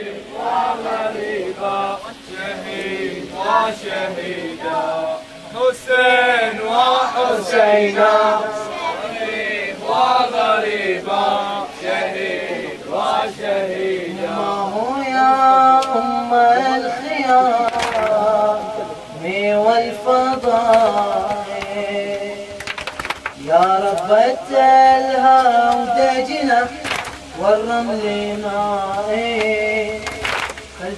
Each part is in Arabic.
وغريبا شهيد وشهيدا حسين وحسينا غريب وغريبا شهيد وشهيدا ما يا أم الخيام والفضائل يا ربة الهودجنا والرمل مائي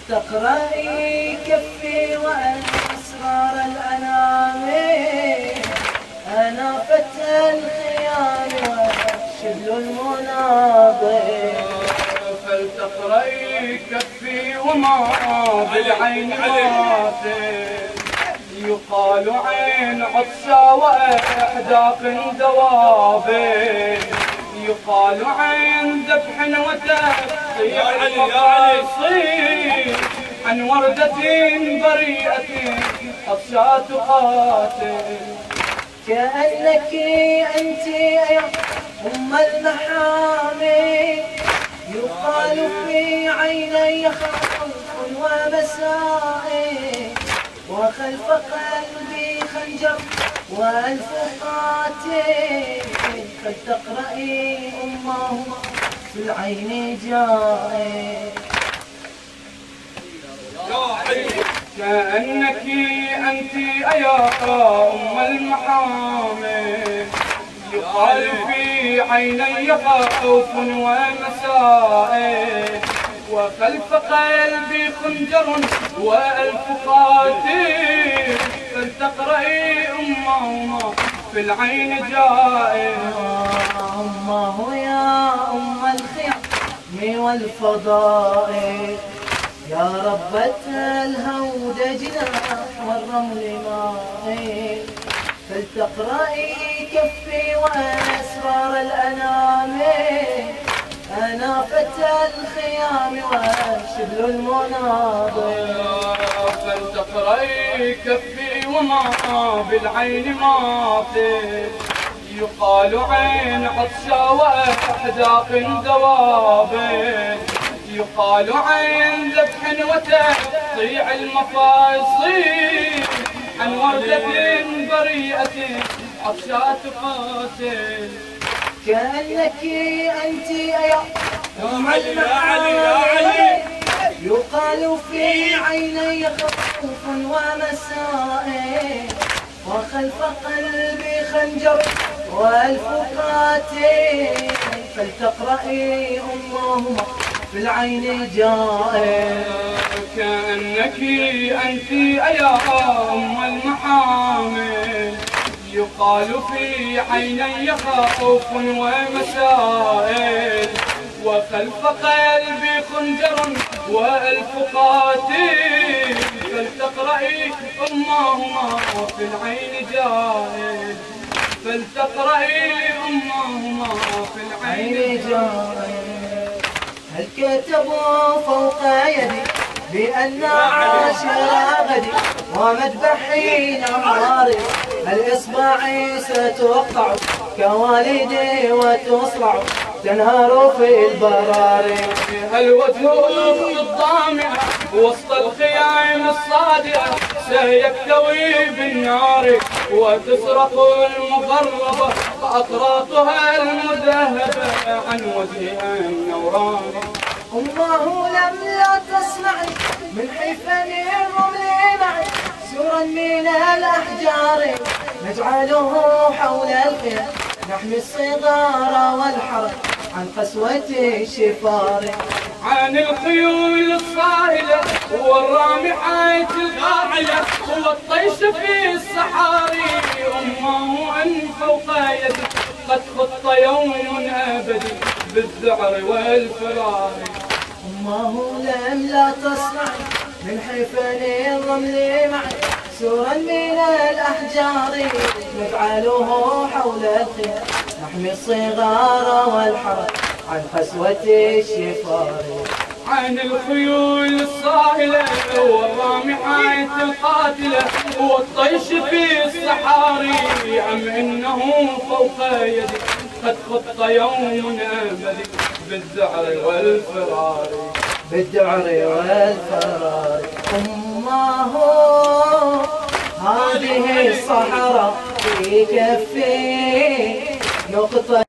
فلتقرأي كفي وأسرار الأنام. أنا فتى الخيام وشبل المناضل فلتقرأي كفي وما بالعين ماتت يقال عين عطشة وإحداق دوابين يقال عين ذبح وتفصيل المقاصيد عن وردة بريئة عطشة تقاتل. كأنك أنت أم المحامي. يقال في عيني خوف ومسائي وخلف قلبي خنجر وألف قاتل. فلتقرأي أمه في العين جائي كأنك أنت يا أم المحامي. يقال في عيني خوف ومسائل وخلف قلبي خنجر وألف قاتل. فلتقرأي أمهما في العين جائر أمه يا أم الخيام والفضائل. يا ربة الهود جناح والرمل مائل. فلتقرأي كفي وأسرار الأنام أنا فتى الخيام وشبل المناضل. فلتقرأي كفي وما بالعين ماتت يقال عين عطشة وأحداق دوابين يقال عين ذبح وتقطيع المفاصيل عن وردة بريئة عطشة تقاتل كأنك أنت يا علي يا علي يا علي. يقال في عيني خوف ومسائل وخلف قلبي خنجر وألف قاتل. فلتقرأي أمهما. في العين جائر كأنك أنت يا أم المحامل يقال في عيني خوف ومسائل وخلف قلبي خنجر وألف قاتل. فلتقرأي أمهما في العين جائل فلتقرأي أمهما في العين جائر هل كتبوا فوق يدي بأن عاشر غدي ومذبحي نهاري الإصبع ستقطع كوالدي وتصلع تنهار في البراري. الوجه الضامعة وسط الخيام الصادئة سيكتوي بالنار وتسرق المغربة أطرافها المذهبة عن وجهها النوراني أمه لم لا تسمعي من حفن الرمل معي. سورا من الأحجار نجعله حول الخيام نحمي الصغار والحرب عن قسوة الشفار عن الخيول الصاهلة والرامحات القاعدة والطيش في الصحاري. أمه أن فوق يدي قد خط يوم أبدي بالذعر والفرار. أمه لم لا تصنع من حفن الرمل معي سورا من الأحجار. نفعله حول الخيام نحمي الصغار والحرب عن قسوة الشفار. عن الخيول الصاهلة والرامحات القاتلة والطيش في الصحاري أم إنه فوق يدي قد خط يوم أبدي بالزعر والفرار بالدعر والفرار أمه هذه الصحراء في كفي. نقطة